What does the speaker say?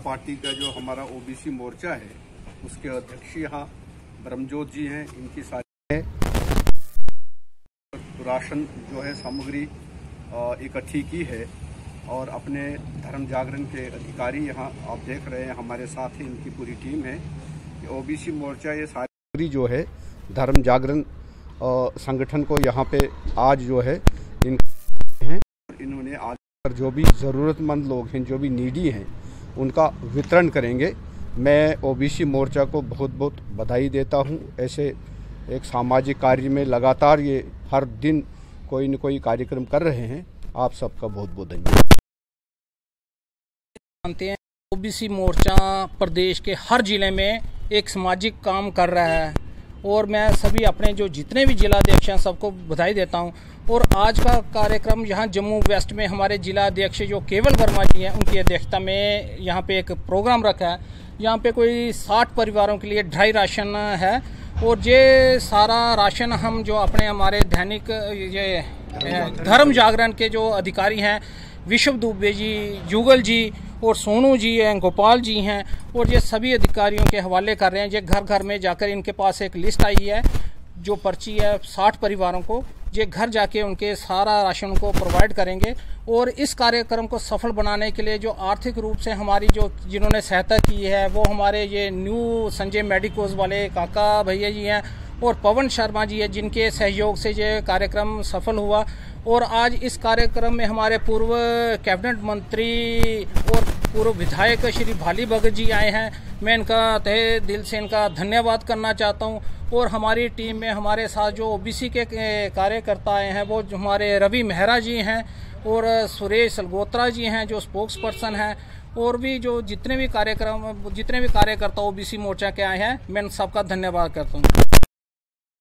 Party का जो हमारा ओबीसी मोर्चा है, उसके अध्यक्ष यहाँ ब्रह्मजोत जी हैं, इनकी सारी राशन जो है सामग्री इकट्ठी की है और अपने धर्म जागरण के अधिकारी यहाँ आप देख रहे हैं, हमारे साथ ही इनकी पूरी टीम है। ओबीसी मोर्चा ये सारी जो है धर्म जागरण संगठन को यहाँ पे आज जो है इन हैं। इन्होंने आज पर जो भी ज़रूरतमंद लोग हैं, जो भी नीडी हैं उनका वितरण करेंगे। मैं ओबीसी मोर्चा को बहुत बहुत बधाई देता हूँ। ऐसे एक सामाजिक कार्य में लगातार ये हर दिन कोई न कोई कार्यक्रम कर रहे हैं। आप सबका बहुत बहुत धन्यवाद। जानते हैं, ओबीसी मोर्चा प्रदेश के हर ज़िले में एक सामाजिक काम कर रहा है। और मैं सभी अपने जो जितने भी जिला अध्यक्ष हैं सबको बधाई देता हूँ। और आज का कार्यक्रम यहाँ जम्मू वेस्ट में हमारे जिला अध्यक्ष जो केवल वर्मा जी हैं उनकी अध्यक्षता में यहाँ पे एक प्रोग्राम रखा है। यहाँ पे कोई साठ परिवारों के लिए ढाई राशन है। और ये सारा राशन हम जो अपने हमारे दैनिक ये धर्म जागरण के जो अधिकारी हैं विश्व दुबे जी जुगल जी और सोनू जी हैं, गोपाल जी हैं, और ये सभी अधिकारियों के हवाले कर रहे हैं। ये घर घर में जाकर इनके पास एक लिस्ट आई है, जो पर्ची है साठ परिवारों को। ये घर जाके उनके सारा राशन को प्रोवाइड करेंगे और इस कार्यक्रम को सफल बनाने के लिए जो आर्थिक रूप से हमारी जो जिन्होंने सहायता की है, वो हमारे ये न्यू संजय मेडिकोज वाले काका भैया जी हैं और पवन शर्मा जी है, जिनके सहयोग से ये कार्यक्रम सफल हुआ। और आज इस कार्यक्रम में हमारे पूर्व कैबिनेट मंत्री और पूर्व विधायक श्री भाली भगत जी आए हैं। मैं इनका तहे दिल से इनका धन्यवाद करना चाहता हूँ। और हमारी टीम में हमारे साथ जो ओबीसी के कार्यकर्ता आए हैं, वो हमारे रवि मेहरा जी हैं और सुरेश सलगोत्रा जी हैं, जो स्पोक्स पर्सन हैं। और भी जो जितने भी कार्यक्रम, जितने भी कार्यकर्ता ओबीसी मोर्चा के आए हैं, मैं इन सबका धन्यवाद करता हूँ।